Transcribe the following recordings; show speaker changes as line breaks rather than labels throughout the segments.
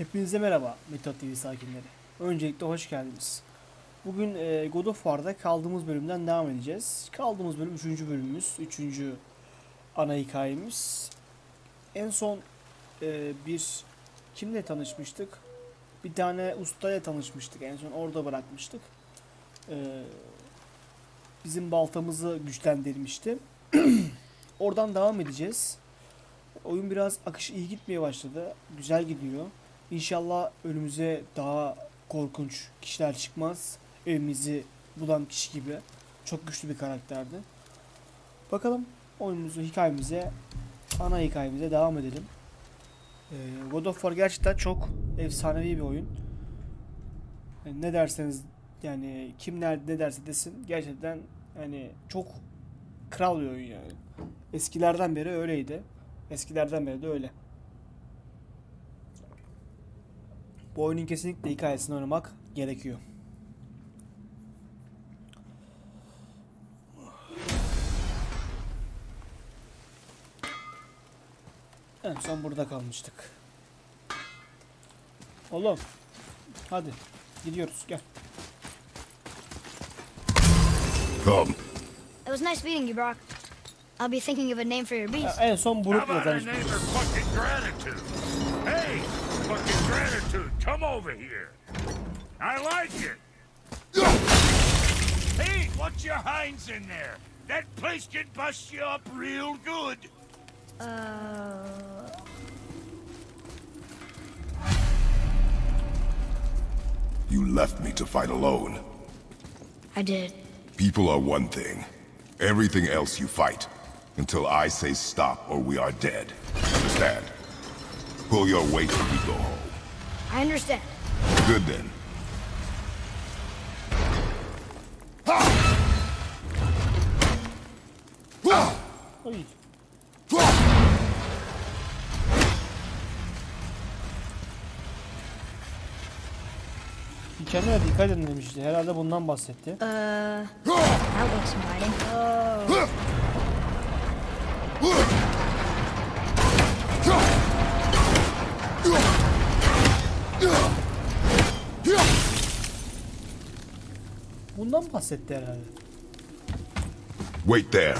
Hepinize merhaba Metot TV sakinleri. Öncelikle hoş geldiniz. Bugün e, God of War'da kaldığımız bölümden devam edeceğiz. Kaldığımız bölüm 3. bölümümüz, 3. ana hikayemiz. En son e, bir kimle tanışmıştık? Bir tane ustayla tanışmıştık. En son orada bırakmıştık. E, bizim baltamızı güçlendirmişti. Oradan devam edeceğiz. Oyun biraz akış iyi gitmeye başladı. Güzel gidiyor. İnşallah önümüze daha korkunç kişiler çıkmaz. Evimizi bulan kişi gibi. Çok güçlü bir karakterdi. Bakalım oyunumuzu, hikayemize, ana hikayemize devam edelim. Ee, God of War gerçekten çok efsanevi bir oyun. Yani ne derseniz yani kim ne, ne derse desin gerçekten yani çok kral bir oyun yani. Eskilerden beri öyleydi. Eskilerden beri de öyle. Bu oyunun kesinlikle hikayesini oynamak gerekiyor. En son burada kalmıştık. Oğlum. Hadi. Gidiyoruz gel.
Come.
It was nice meeting you, Brock. I'll be thinking of a name for your beast.
En son Brook'la tanıştık.
Hey, fucking gratitude, come over here. I like it. Hey, what's your hinds in there? That place can bust you up real good.
Uh,
You left me to fight alone.
I did.
People are one thing. Everything else you fight. Until I say stop or we are dead. Understand? Pull your weight when we go home.
I understand.
Good then.
Oy. Kendine dikkat edin demişti. Herhalde bundan bahsetti.
Uh, that looks inviting. Oh.
Bundan bahsetti herhalde.
Wait there.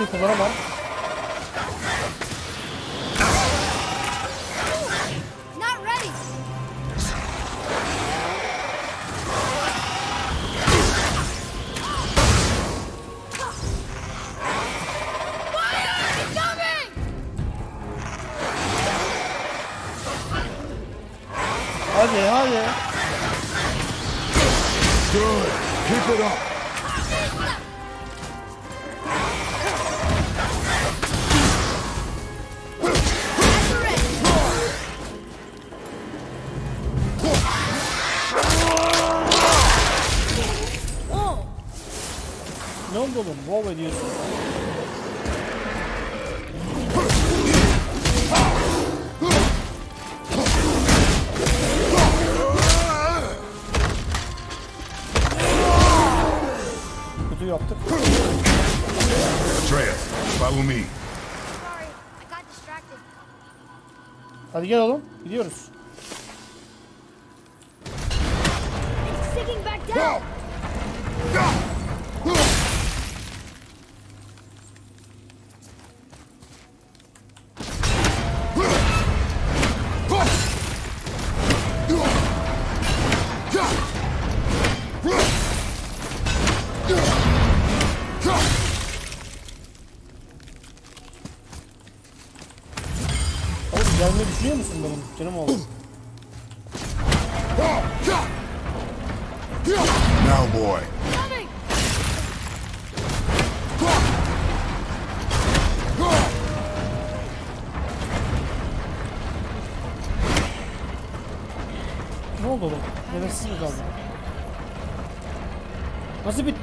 An baltayı kullanamam.
Not ready! Fire incoming!
Hadi hadi.
Good. Keep it up.
Oğlum? Wow ediyorsun. Kötü yaptık.
Atreus, follow me.
Hadi gel oğlum. Gidiyoruz.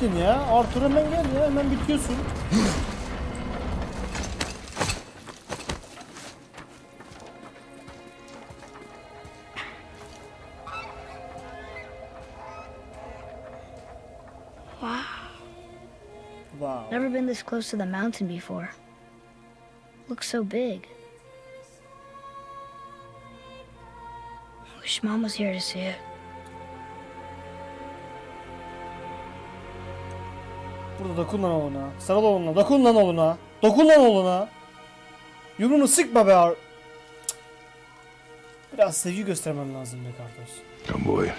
Bittin ya? Arthur hemen gel ya. Hemen bitiyorsun. Wow.
Never been this close to the mountain before. Looks so big. Wish Mom was here to see it.
Burada dokun lan oğluna. Sarıl oğluna. Dokun lan oğluna. Dokun lan oğluna. Yumruğunu sıkma be ar... Cık. Biraz sevgi göstermen lazım be kardeş.
Come, boy.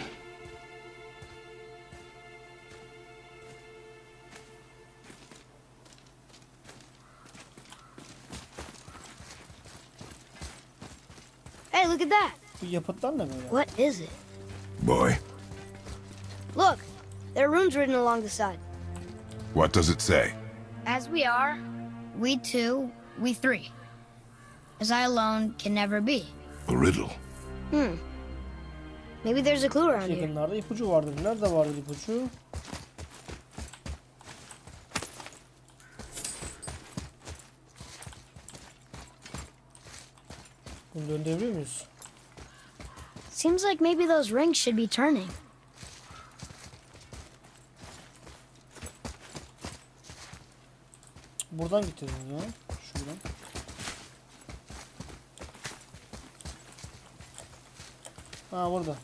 Hey, look at that.
Bu yapıtlar ne böyle?
What is it?
Boy,
Look, there are runes written along the side.
What does it say?
As we are, we two, we three. As I alone can never be.
A riddle.
Hmm. Maybe there's a clue around here.
Yakınlarda ipucu vardır. Nerede vardır ipucu? Bunu döndürebiliyor muyuz?
Seems like maybe those rings should be turning.
Buradan gittin ya. Şuradan. Ha burada.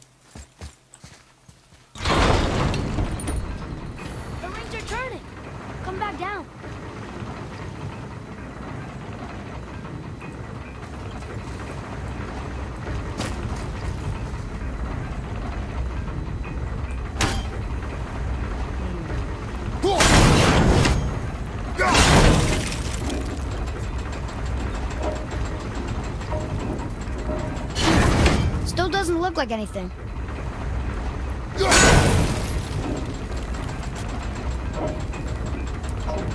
Look like anything.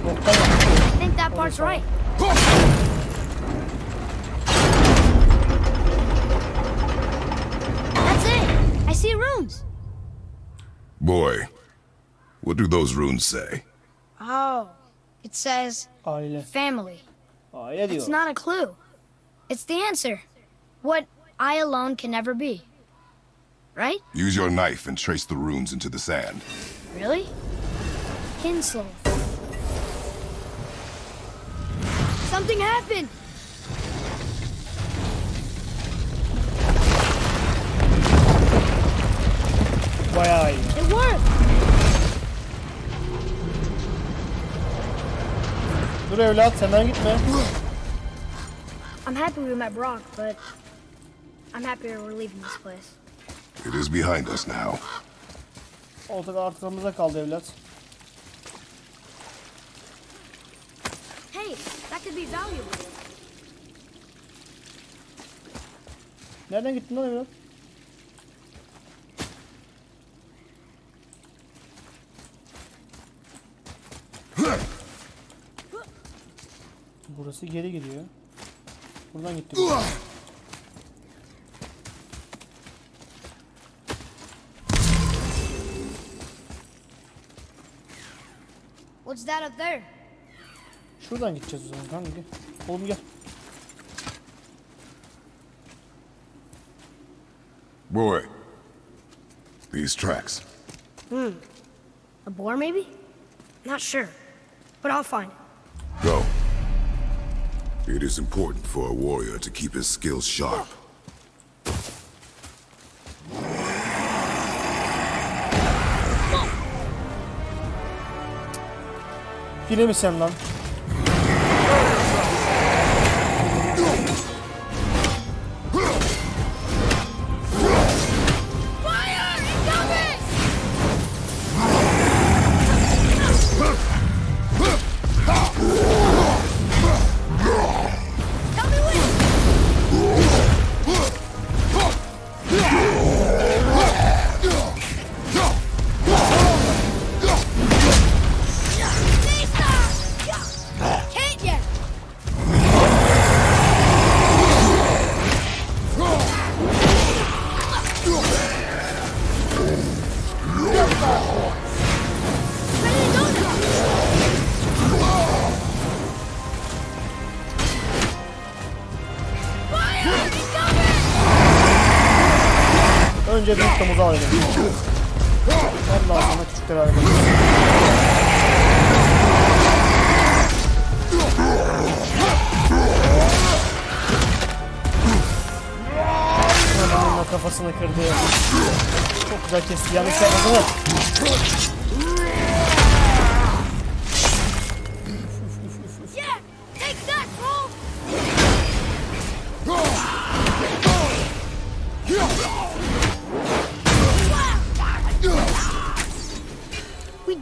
I think that part's right. That's it. I see runes.
Boy, what do those runes say?
Oh, it says family. It's not a clue. It's the answer. What I alone can never be. Right?
Use your knife and trace the runes into the sand.
Really? Kinslow. Something happened.
Bayağı iyi.
It worked.
Dur evlat hemen gitme.
I'm happy we met Brok, but I'm happier we're leaving this place.
It is behind us now.
Ortada arkamızda kaldı evlat.
Hey, that could be valuable.
Nereden gittin lan evlat? Burası geri gidiyor. Buradan gitti.
What's that up there?
Şuradan gideceğiz o zaman kanka gel. Oğlum gel.
Boy, these tracks. Hmm.
A boar, maybe? Not sure, but I'll find it.
Go. It is important for a warrior to keep his skills sharp.
Yine mi sen lan?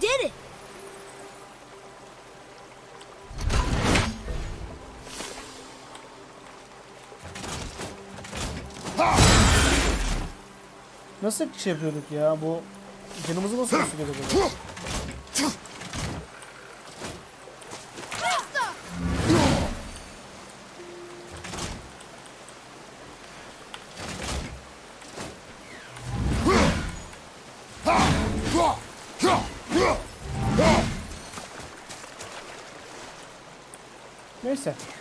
İt!
Nasıl şey yapıyorduk ya? Bu canımızı nasıl sürüyordu böyle?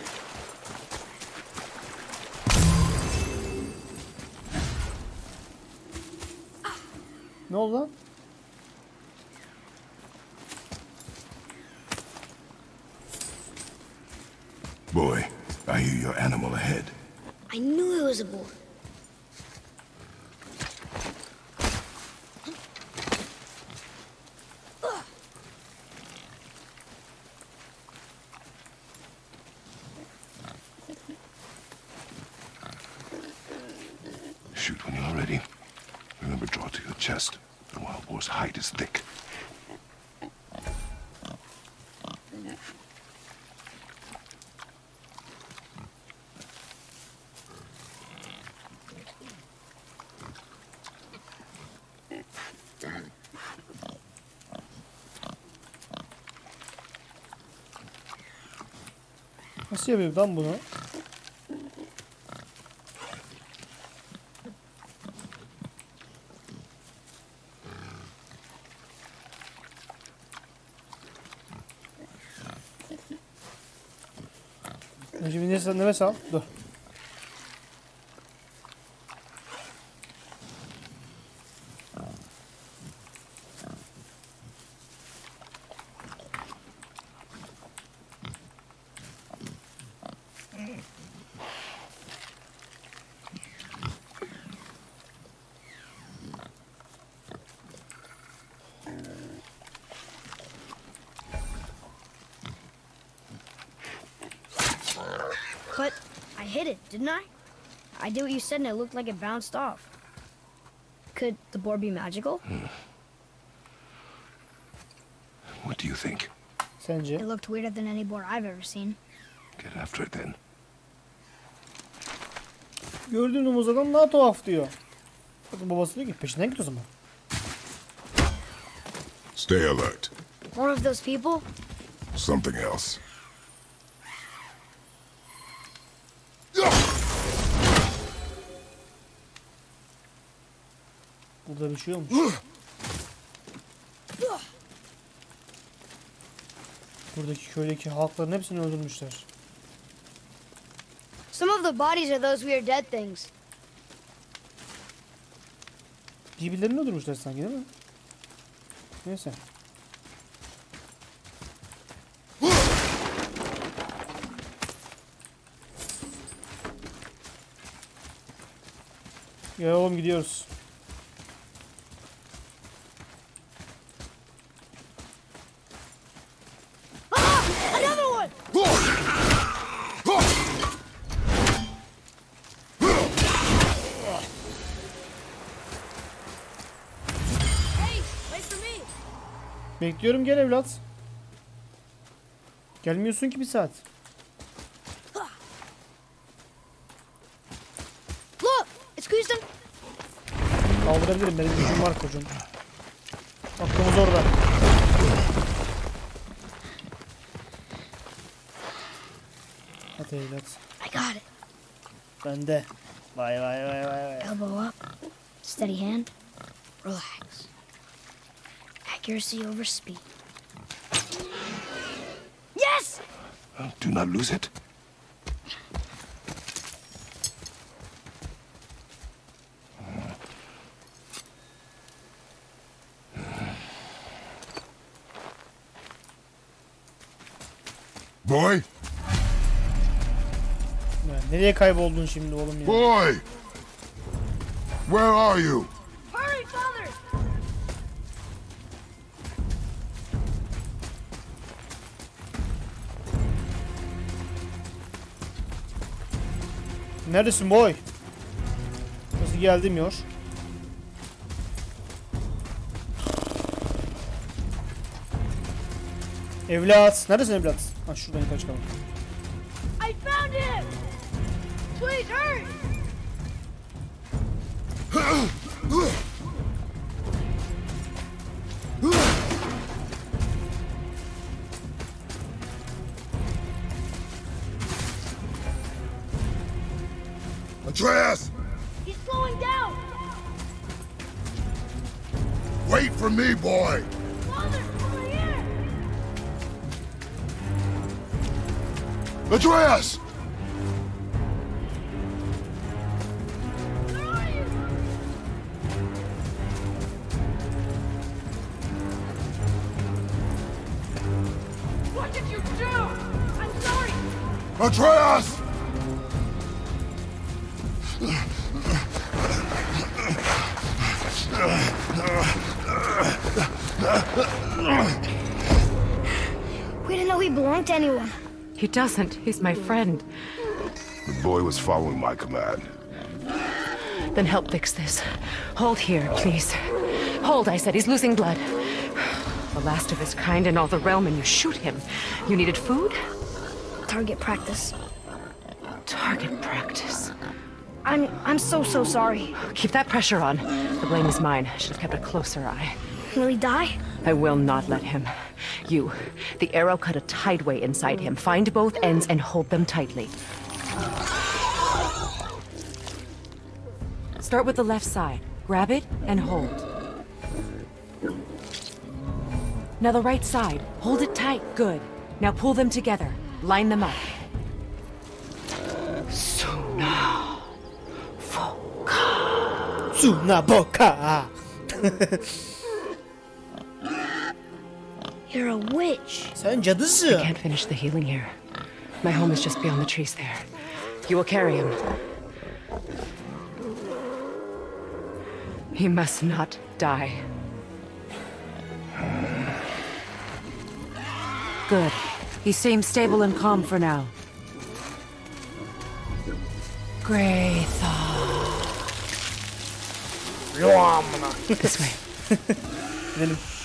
Nasıl yapıyor lan bunu? Nefes, nefes al. Dur.
Didn't I? I did what you said and it looked like it bounced off. Could the boar be magical? Hmm.
What do you think?
Sence?
It looked weirder than any boar I've ever seen.
Get after it then.
Gördüğün domuz adam daha tuhaf diyor. Bakın babası diyor ki peşinden git o zaman.
Stay alert.
One of those people?
Something else.
Burada bir şey olmuş. Buradaki köydeki halkların hepsini öldürmüşler.
Some of the bodies are those weird dead things.
Birbirlerini öldürmüşler sanki değil mi? Neyse. Gel oğlum gidiyoruz. Bekliyorum gel evlat. Gelmiyorsun ki bir saat.
Look! It's Kristen!
Kaldırabilirim benim gücüm var kocam. Aklımız orada. Hadi evlat.
I got it.
Bende. Vay vay vay vay vay.
Elbow up. Steady hand. Relax. Accuracy over speed. Yes!
Well, do not lose it. Boy.
Ya nereye kayboldun şimdi oğlum ya?
Boy. Where are you?
Neredesin boy? Nasıl geldim yor? Evlat. Neredesin evlat? Ha şuradan yukarı çıkalım.
I found him! Please hurry!
for me, boy!
Father!
Atreus!
Where are you? What did you do? I'm sorry!
Atreus!
We didn't know he belonged to anyone.
He doesn't. He's my friend.
The boy was following my command.
Then help fix this. Hold here, please. Hold, I said. He's losing blood. The last of his kind in all the realm, and you shoot him. You needed food?
Target practice.
Target practice.
I'm I'm so so sorry.
Keep that pressure on. The blame is mine. I should have kept a closer eye.
Will he die?
I will not let him. You, the arrow cut a tideway inside him. Find both ends and hold them tightly. Start with the left side. Grab it and hold. Now the right side. Hold it tight. Good. Now pull them together. Line them up. Suna.
Suna boka.
You're a witch.
Sen cadısın.
Can't finish the healing here. My home is just beyond the trees there. You will carry him. He must not die.
Good. He seems stable and calm for now. Greythaw.
Yo amına.
This way.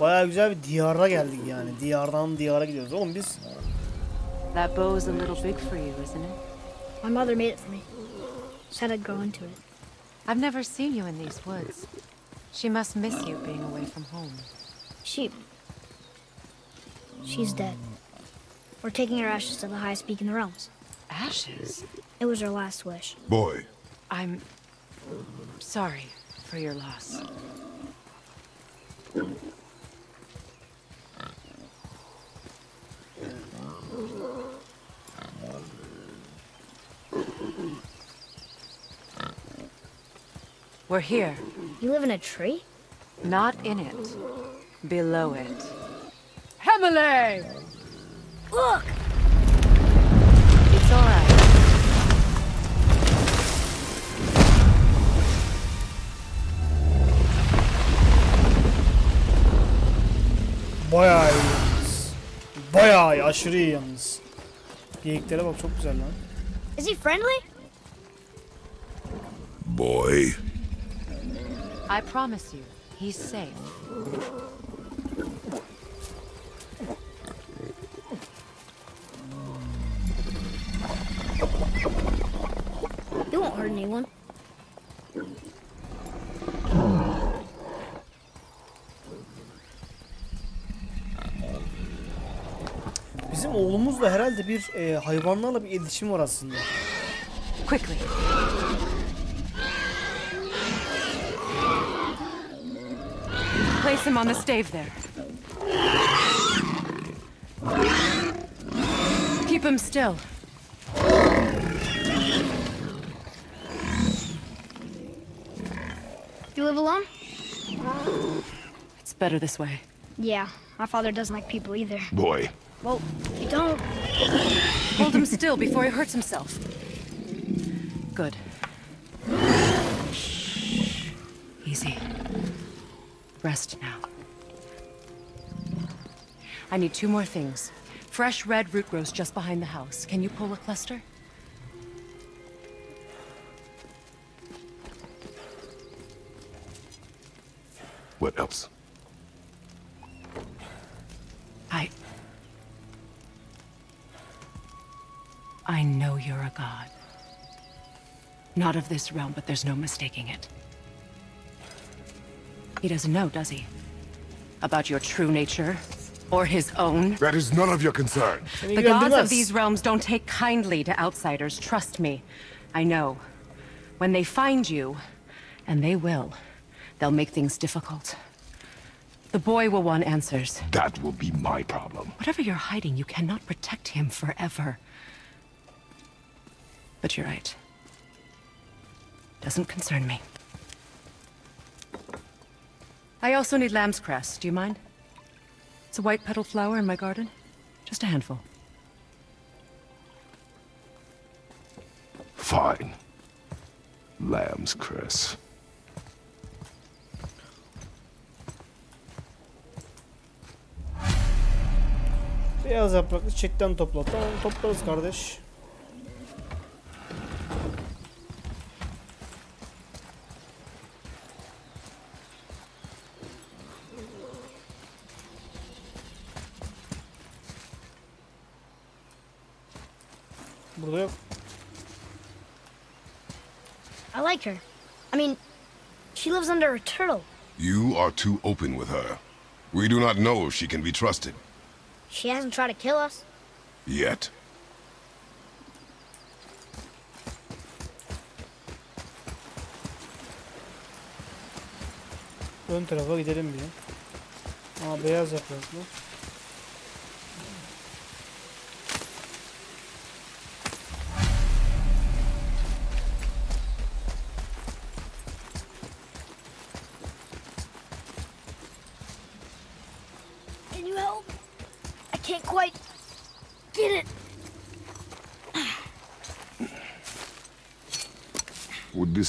Baya güzel bir diyara geldik yani. Diyardan diyara gidiyoruz. Oğlum biz
That bow's a little big for you, isn't it?
My mother made it for me. Said I'd grow into it.
I've never seen you in these woods. She must miss you being away from home.
She. She's dead. We're taking her ashes to the highest peak in the realms.
Ashes?
It was her last wish.
Boy,
I'm sorry for your loss. We're here,
You live in a tree?
not in it, below it. Hemele!
Look!
It's all right.
bayağı iyi yalnız. Bayağı iyi, aşırı iyi yalnız. Geyiklere bak çok güzel lan.
Is he friendly?
boy.
I promise you, he's safe.
He won't hurt anyone.
Bizim oğlumuzla herhalde bir e, hayvanlarla bir iletişim var aslında.
Quickly.
Place him on the stave there. Keep him still.
You live alone?
It's better this way.
Yeah, my father doesn't like people either.
Boy,
Well, don't.
Hold him still before he hurts himself. Good. Shh. Easy. Rest now. I need two more things. Fresh red root grows just behind the house. Can you pull a cluster?
what else?
Not of this realm, but there's no mistaking it. He doesn't know, does he? About your true nature? Or his own?
That is none of your concern.
The gods of these realms don't take kindly to outsiders, trust me. I know. When they find you, and they will, they'll make things difficult. The boy will want answers.
That will be my problem.
Whatever you're hiding, you cannot protect him forever. But you're right. Doesn't concern me. I also need lamb's cress. Do you mind? It's a white petal flower in my garden. Just a handful.
Fine. Lamb's cress.
Beyaz yapraklı çiçekten topla. Tamam toplarız kardeş. Burada yok.
I like her. I mean, she lives under.
You are too open with her. We do not know if she can be trusted.
She hasn't tried to kill us.
Yet.
Ön tarafa gidelim bir. Aa beyaz yapraklı.
Can you help? I can't quite get it.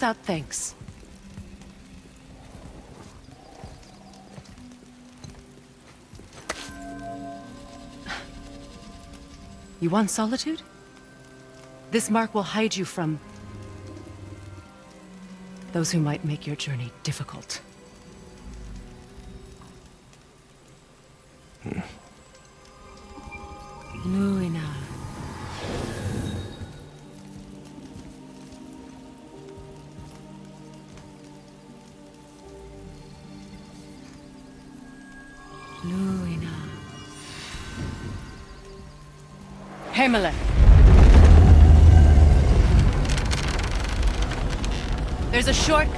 without thanks. You want solitude? This mark will hide you from those who might make your journey difficult.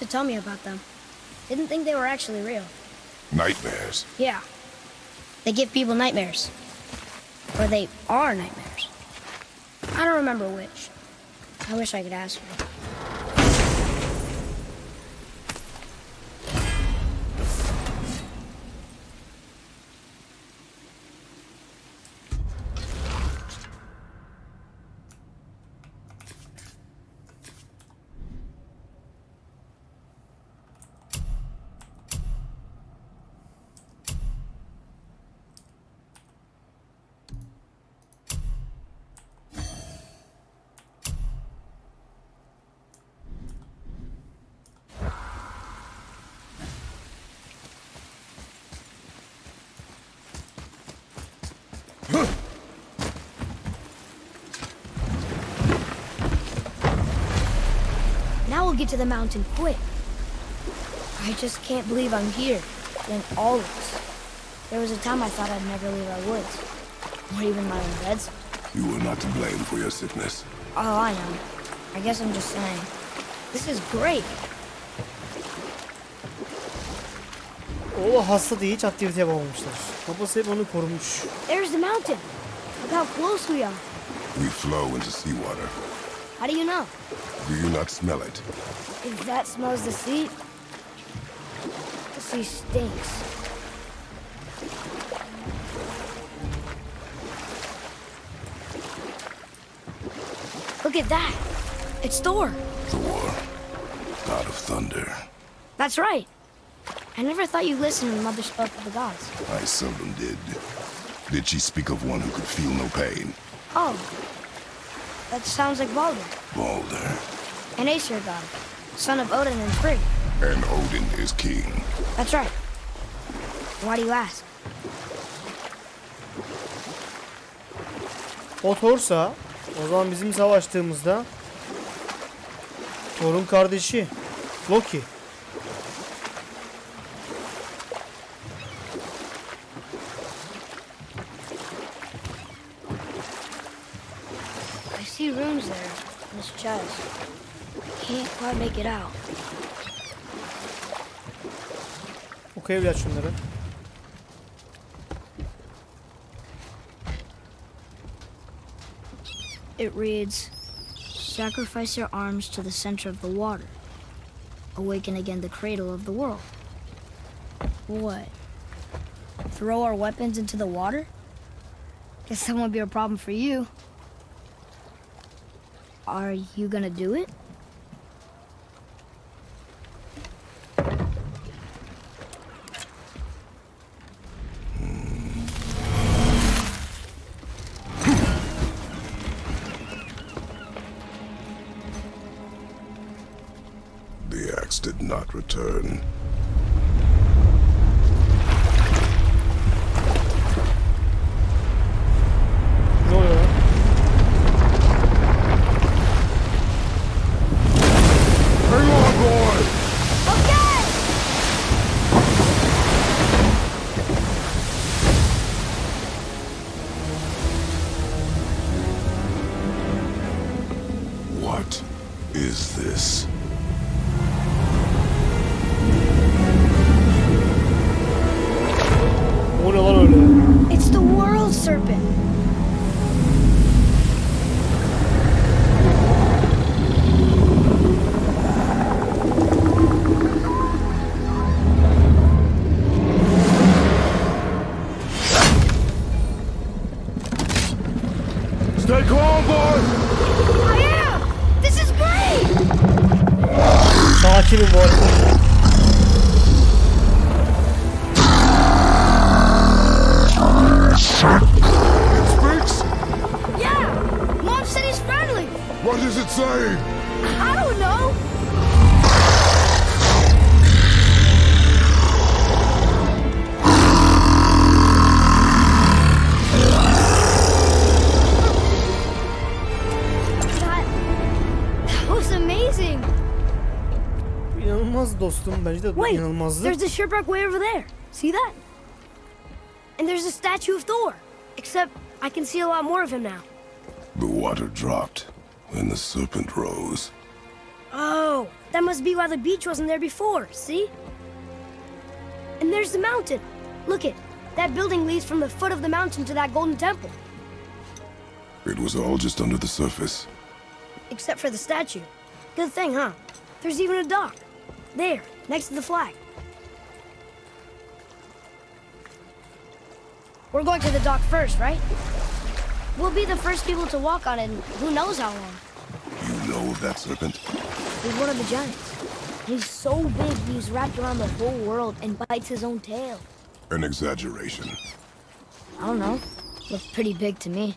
Used to tell me about them. Didn't think they were actually real.
Nightmares.
Yeah. They give people nightmares. Or they are nightmares. I don't remember which. I wish I could ask her. Get to the mountain quick. I just can't believe I'm here, in all of this. There was a time I thought I'd never leave our woods, or even my own beds.
You were not to blame for your sickness.
Oh, I know. I guess I'm just saying. This is great.
Oğlu hasta diye hiç aktivite yapamamışlar. Babası hep onu korumuş.
There's the mountain. Look how close we are.
We flow into seawater.
How do you know?
Do you not smell it?
If that smells the sea, the sea stinks. Look at that. It's Thor.
Thor, god of thunder.
That's right. I never thought you listened when Mother spoke of the gods.
I seldom did. Did she speak of one who could feel no pain?
Oh, that sounds like Baldur.
Baldur.
An Aesir god, son of Odin and Frigg.
And Odin is king.
That's right. Why do you ask?
O Thor'sa o zaman bizim savaştığımızda Thor'un kardeşi Loki.
I see runes there in this chest. Can't quite make it out.
Oku evlat şunları.
It reads, Sacrifice your arms to the center of the water. Awaken again the cradle of the world. What? Throw our weapons into the water? Guess that won't be a problem for you. Are you gonna do it?
Return.
İnanılmaz dostum. Bence de
Wait,
inanılmazdı.
there's a shipwreck way over there. See that? And there's a statue of Thor. Except I can see a lot more of him now.
The water dropped, and the serpent rose.
Oh, that must be why the beach wasn't there before, see? And there's the mountain. Look it. That building leads from the foot of the mountain to that golden temple.
It was all just under the surface.
Except for the statue. Good thing, huh? There's even a dock. There, next to the flag. We're going to the dock first, right? We'll be the first people to walk on it in who knows how long.
You know of that serpent?
He's one of the giants. He's so big he's wrapped around the whole world and bites his own tail.
An exaggeration.
I don't know. Looks pretty big to me.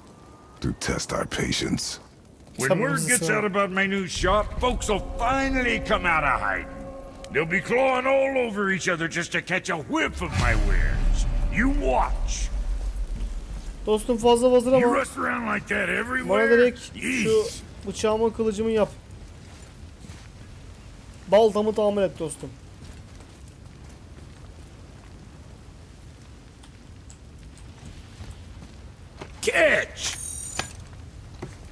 To test our patience.
When word gets out about my new shop, folks will finally come out of hiding. They'll be clawing all over each other just to catch a whiff of my wares. You watch.
Dostum fazla hazır
You
ama
rush around like that
bana
everywhere.
direkt şu bıçağımı kılıcımı yap. Baltamı tamir et dostum.
Catch!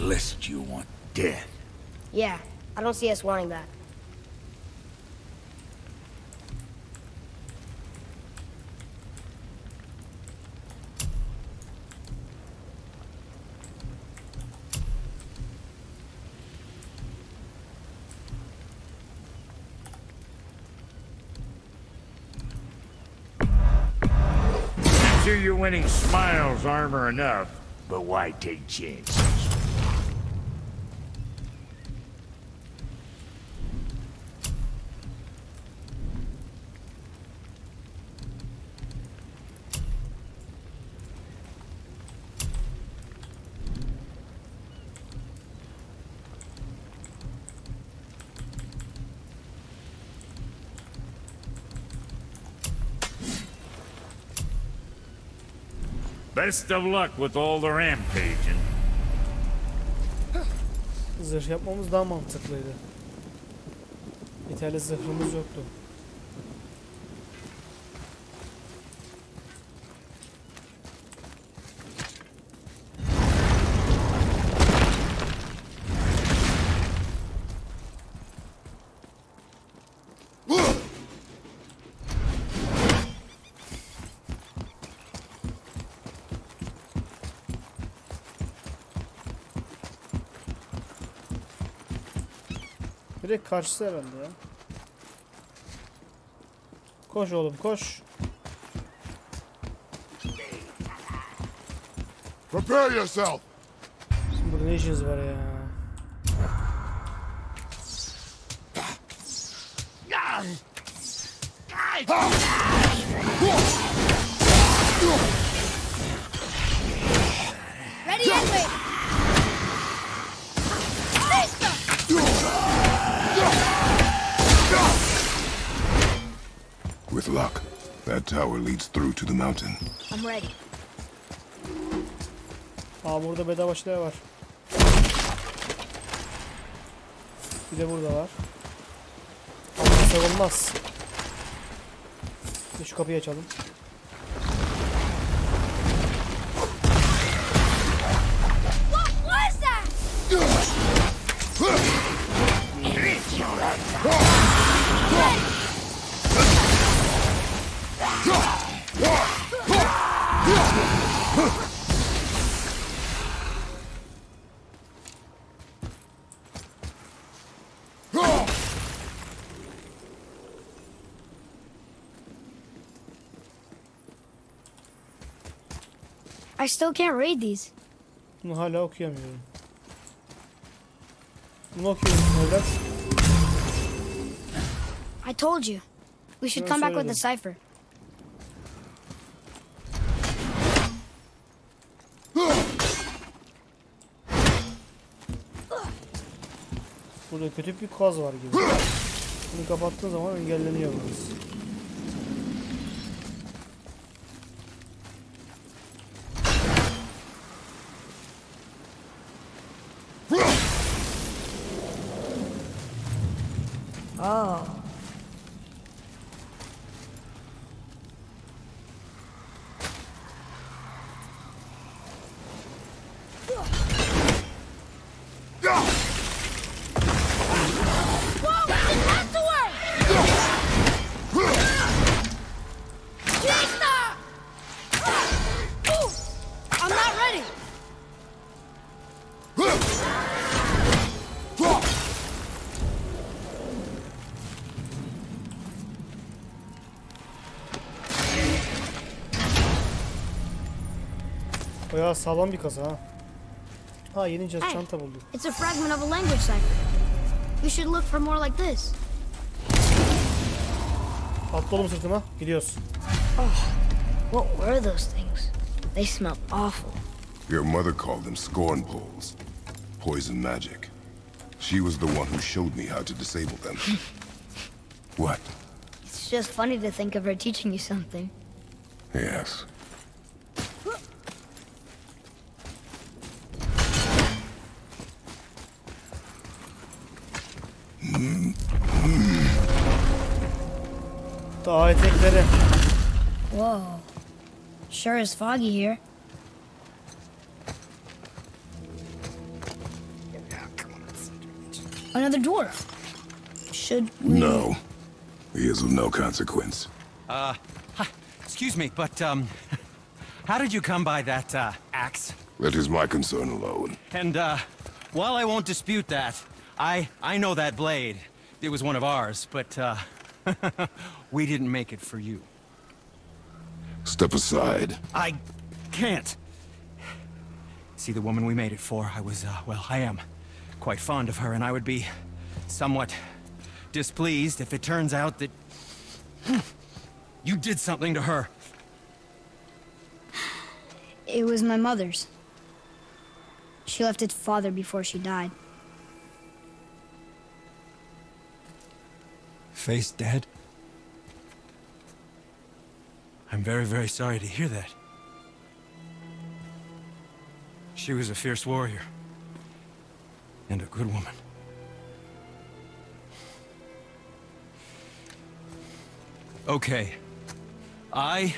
Lest you want death.
Yeah, I don't see us wanting that.
I'm sure your winning smiles armor enough, but why take chances? Best of luck with all the rampaging.
Zırh yapmamız daha mantıklıydı. Yeterli zırhımız yoktu. Direkt karşısı herhalde ya. Koş oğlum koş.
Prepare yourself!
Burada ne işiniz var ya?
Ready,
leads through to the mountain.
I'm ready.
Aa burada bedava şeyler var. Bir de burada var. Bir de Şu kapıyı açalım.
I still can't read these.
Bunu hala okuyamıyorum. Bunu okuyorum evlat.
I told you. We should
Yeah,
come back with the cipher.
Burada kötü bir kaz var gibi. Bunu kapattığın zaman engelleniyor burası. Bayağı sağlam bir kasa ha. Ha yeni cihaz
Hey.
çanta bulduk.
It's a fragment of a language cipher. We should look for more like this.
Atla oğlum sırtıma. Gidiyoruz.
Oh, what were those things? They smelled awful.
Your mother called them scorn poles. Poison magic. She was the one who showed me how to disable them. what?
It's just funny to think of her teaching you something.
Yes.
Dağ etekleri.
Whoa. Sure is foggy here. Another dwarf. Should we...
No. He is of no consequence.
Uh, hi, excuse me, but, um, how did you come by that, uh, axe?
That is my concern alone.
And, uh, while I won't dispute that, I, I know that blade. It was one of ours, but, uh, we didn't make it for you.
Step aside.
I can't. See, the woman we made it for, I was, uh, well, I am quite fond of her, and I would be somewhat displeased if it turns out that you did something to her.
It was my mother's. She left its father before she died.
Face dead? I'm very, very sorry to hear that. She was a fierce warrior. And a good woman. Okay. I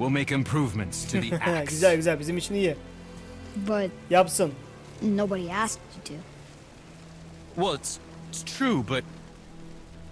will make improvements to the axe.
güzel güzel bizim için iyi.
But
Yapsın.
nobody asked you to.
Well, it's, it's true, but...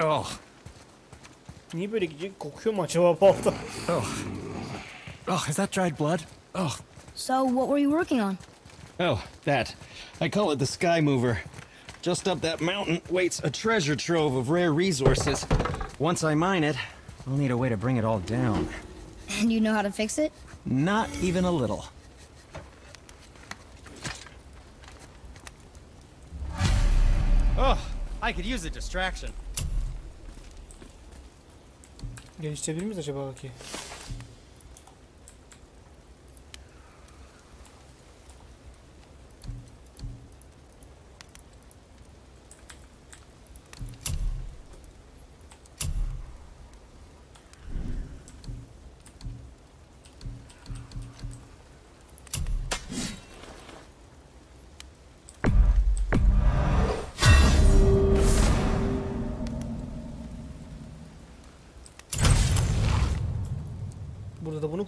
Oh.
Niye böyle gidiyor? Kokuyor mu acaba balta?
Oh. Oh, is that dried blood? Oh.
So, what were you working on?
Oh, that. I call it the Sky Mover. Just up that mountain waits a treasure trove of rare resources. Once I mine it, I'll need a way to bring it all down.
And you know how to fix it?
Not even a little. Oh, I could use a distraction.
Geliştirebilir miyiz acaba ki?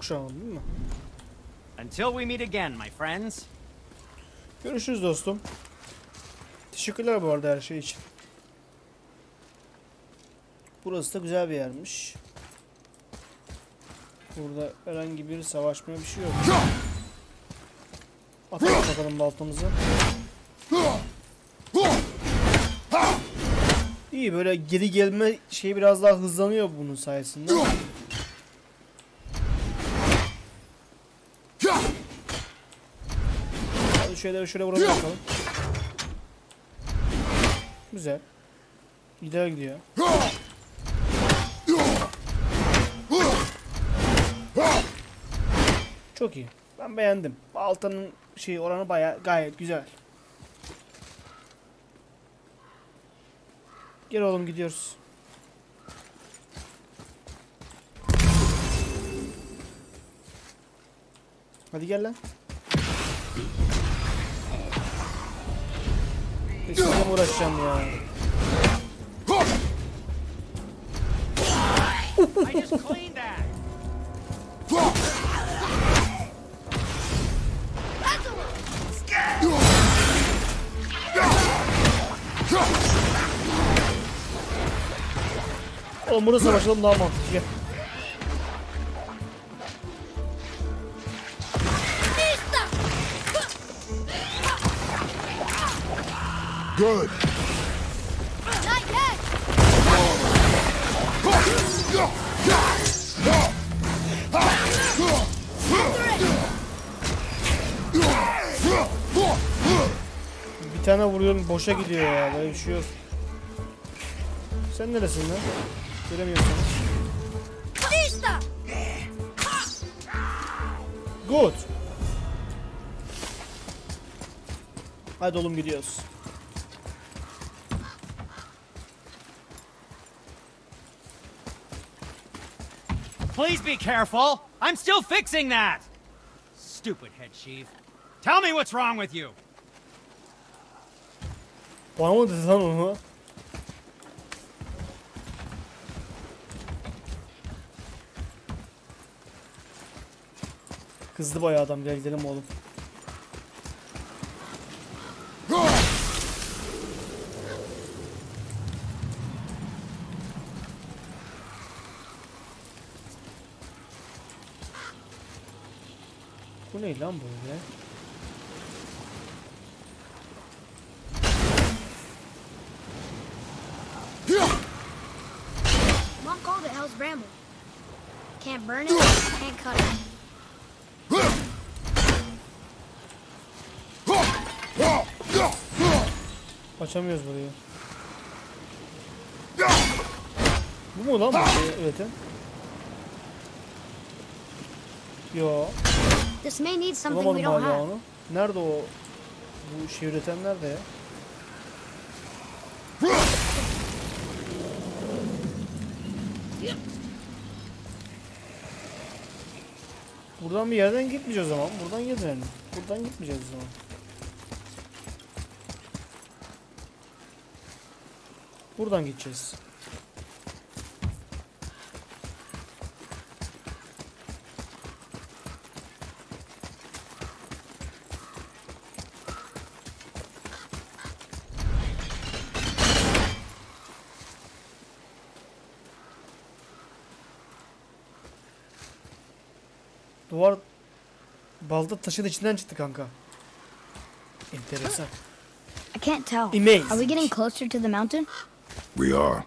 Kuşanalım değil mi?
Until we meet again, my friends.
Görüşürüz dostum. Teşekkürler bu arada her şey için. Burası da güzel bir yermiş. Burada herhangi bir savaşmaya bir şey yok. Atalım bakalım baltamızı. İyi böyle geri gelme şeyi biraz daha hızlanıyor bunun sayesinde. Şöyle şöyle vuralım bakalım. Güzel. Gider gidiyor. Çok iyi. Ben beğendim. Baltanın şey oranı baya gayet güzel. Gel oğlum gidiyoruz. Hadi gel lan. Sizinle mi uğraşacağım ya?
I just cleaned that.
Oğlum burada savaşalım daha mantıklı.
Good.
Bir tane vuruyorum boşa gidiyor ya. Böyle bir şey yok. Sen neresin lan? Göremiyorum seni. Good. Hadi oğlum gidiyoruz.
Please be careful. I'm still fixing that. Stupid head chief. Tell me what's wrong with you.
Lan onu? Kızdı bayağı adam gel gidelim oğlum. Bu ne lan böyle?
Mom called it Hell's Bramble. Can't burn it, can't cut it.
Açamıyoruz burayı. Bu mu lan bu şey üreten? Yo,
This may need something we don't have.
onu. Nerede o? Bu üreten nerede ya? Buradan bir yerden gitmeyeceğiz o zaman. Buradan gidelim. Buradan gitmeyeceğiz o zaman. Buradan gideceğiz. Balta taşın içinden çıktı kanka. Enteresan.
I can't tell.
Amazing.
Are we getting closer to the mountain?
We are.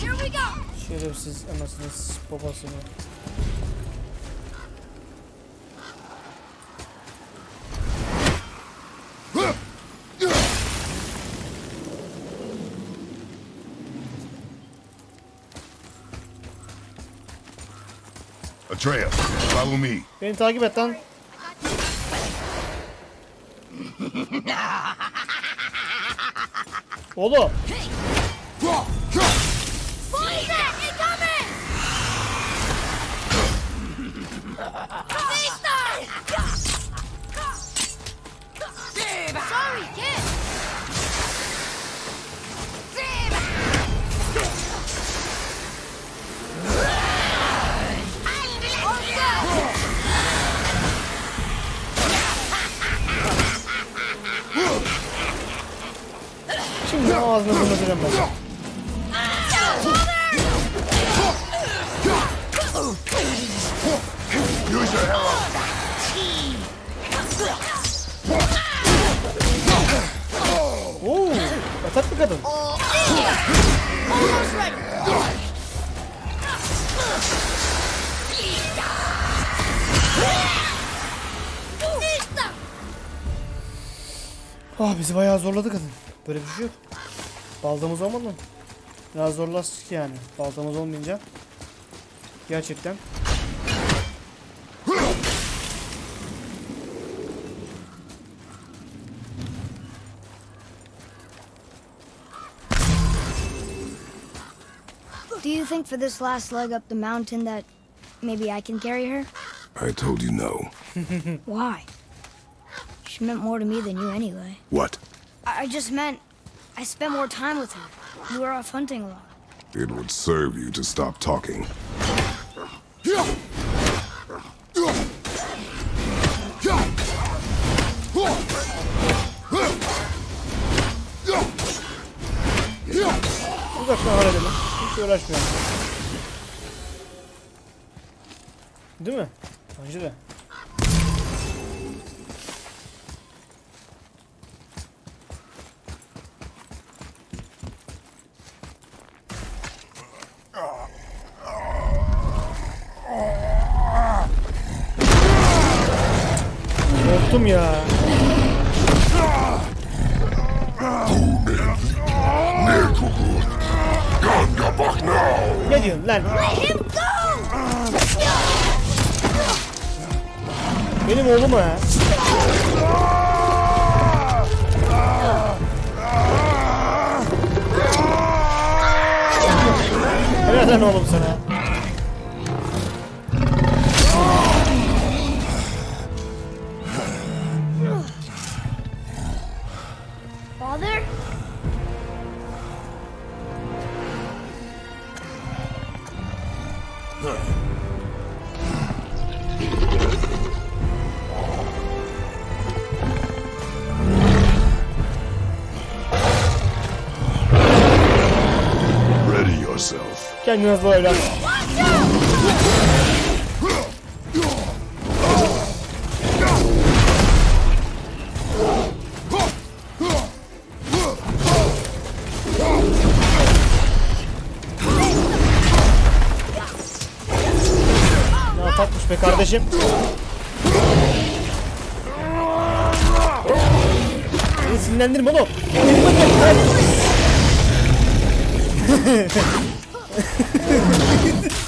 Here we go.
Şerefsiz anasınız babasını. Beni takip et lan. Oğlum. Şimdi ağzına bunu bilemez.
Use your arrow.
Oo, yatak bir kadın. Ah bizi bayağı zorladı kadın. Böyle bir şey yok. Baltamız olmadı mı? Biraz zorlaştık yani. Baltamız olmayınca. Gerçekten.
Do you think for this last leg up the mountain that maybe I can carry her?
I told you no.
Why? She meant more to me than you anyway.
What?
I I just meant I spent more time with him. We were off hunting a lot.
It would serve you to stop talking.
Uzaktan halledelim. Hiç uğraşmayalım. Değil mi? Bence de. Korktum ya. Ne diyorsun lan? Benim oğlum ha. Helal oğlum sana.
Yourself.
Kendini hızlı evlat. Ne tatmış be kardeşim. Beni sinirlendirme oğlum.
Stay down!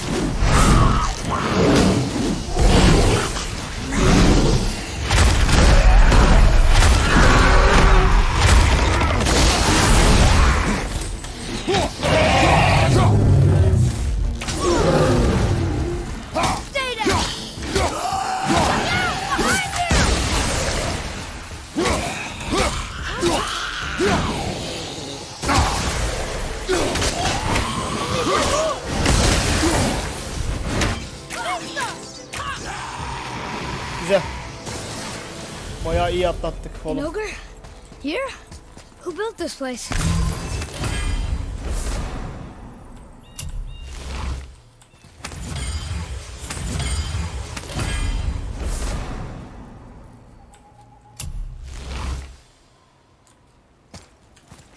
Güzel. Bayağı iyi atlattık oğlum.
Ogre? Here? Who built this place?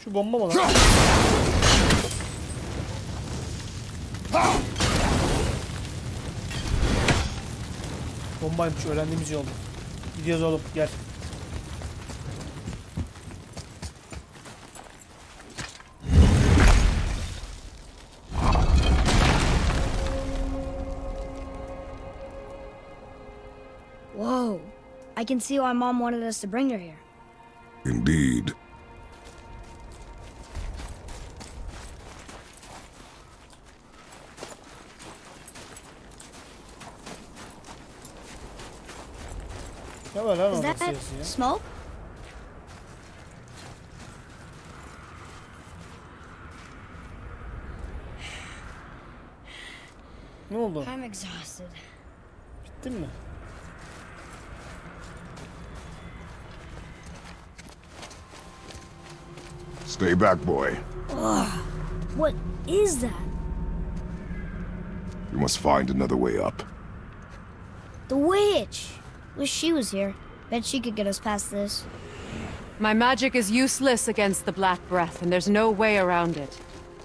Şu bomba mı lan? Bombaymış öğrendiğimiz iyi oldu. Gidiyoruz oğlum gel.
Whoa. I can see why Mom wanted us to bring her here.
Indeed.
Ne var lan
Is
orada
that
siyasi ya?
Smoke?
Ne oldu?
I'm exhausted.
Bittin mi?
Stay back, boy.
What is that?
You must find another way up.
The witch! Wish she was here. Bet she could get us past this.
My magic is useless against the Black Breath, and there's no way around it.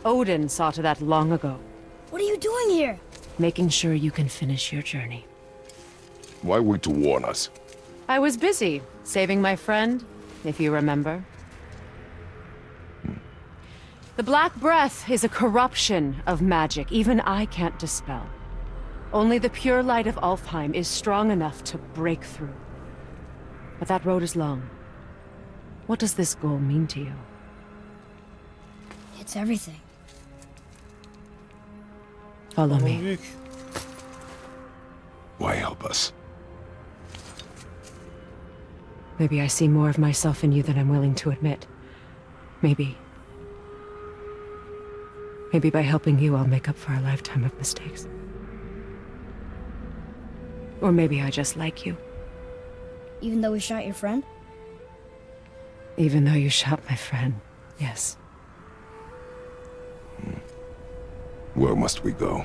Odin saw to that long ago,
What are you doing here?
making sure you can finish your journey.
Why wait to warn us?
I was busy, saving my friend, if you remember. The Black Breath is a corruption of magic even I can't dispel. Only the pure light of Alfheim is strong enough to break through. But that road is long. What does this goal mean to you?
It's everything.
Follow me.
Why help us?
Maybe I see more of myself in you than I'm willing to admit. Maybe. Maybe by helping you, I'll make up for a lifetime of mistakes. Or maybe I just like you,
Even though we shot your friend?
even though you shot my friend. Yes.
Where must we go?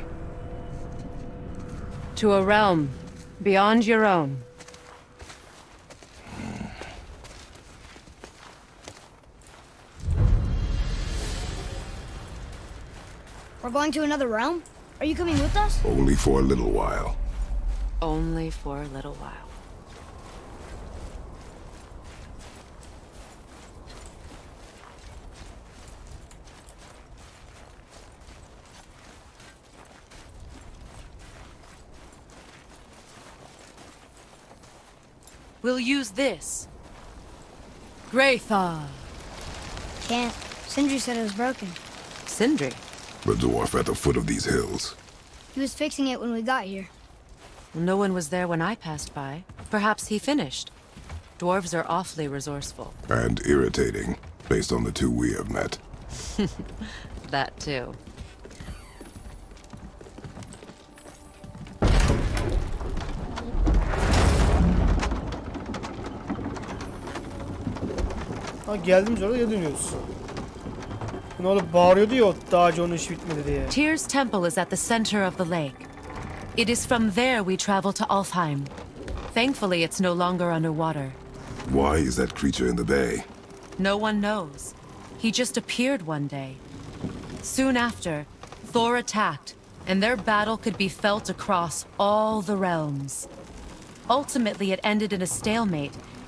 To a realm beyond your own.
We're going to another realm? Are you coming with us?
Only for a little while.
Only for a little while. We'll use this. Graythaw.
Can't. Sindri said it was broken.
Sindri.
The dwarf at the foot of these hills.
He was fixing it when we got here.
No one was there when I passed by. Perhaps he finished. Dwarves are awfully resourceful.
And irritating, based on the two we have met.
That too.
Ha geldiğimiz orada ya dönüyoruz. Ne oldu bağırıyordu ya o dağcı onun işi bitmedi diye.
Tyr's temple is at the center of the lake. It is from there we travel to Alfheim. Thankfully, it's no longer underwater.
Why is that creature in the bay?
No one knows. He just appeared one day. Soon after, Thor attacked, and their battle could be felt across all the realms. Ultimately, it ended in a stalemate,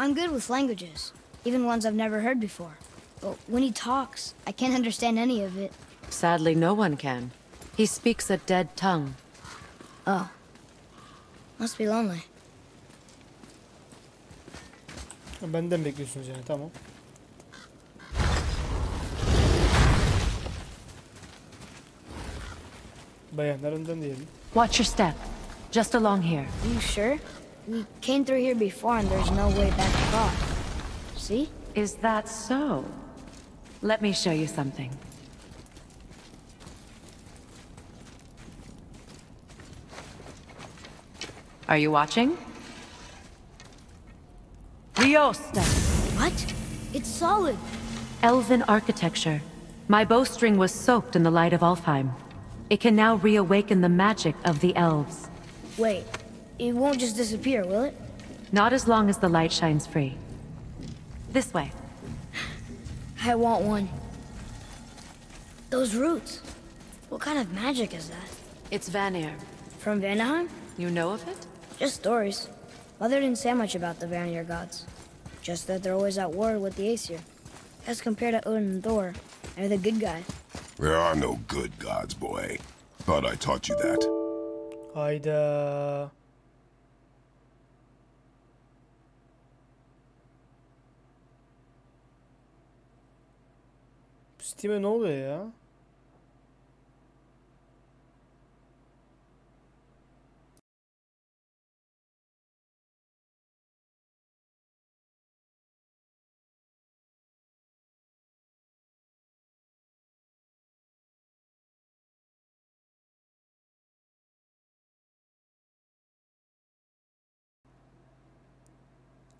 I'm good with languages, even ones I've never heard before. But when he talks, I can't understand any of it.
Sadly, no one can. He speaks a dead tongue.
Oh. Must be lonely.
Benden bekliyorsunuz yani tamam. Bayanlar önden diyelim.
Watch your step. Just along here.
Are you sure? We came through here before and there's no way back across. See?
Is that so? Let me show you something. Are you watching? Riosta,
What? It's solid.
elven architecture. My bowstring was soaked in the light of Alfheim. It can now reawaken the magic of the elves.
Wait, it won't just disappear, will it?
Not as long as the light shines free. This way.
I want one. Those roots. What kind of magic is that?
It's Vanir.
From Vanaheim?
You know of it?
Just stories. Mother didn't say much about the Vanir gods. Just that they're always at war with the Aesir. As compared to Odin and Thor, they're the good guy.
There are no good gods, boy. Thought I taught you that.
Hayda. Uh, Steam'e ne oluyor ya?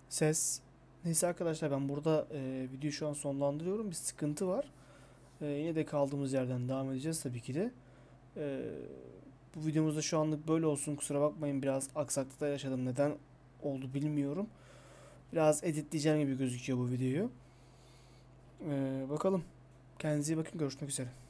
Ses. Neyse arkadaşlar ben burada e, videoyu şu an sonlandırıyorum. Bir sıkıntı var. E, yine de kaldığımız yerden devam edeceğiz tabii ki de. E, bu videomuzda şu anlık böyle olsun. Kusura bakmayın biraz aksaklıkta yaşadım. Neden oldu bilmiyorum. Biraz editleyeceğim gibi gözüküyor bu videoyu. E, bakalım. Kendinize iyi bakın. Görüşmek üzere.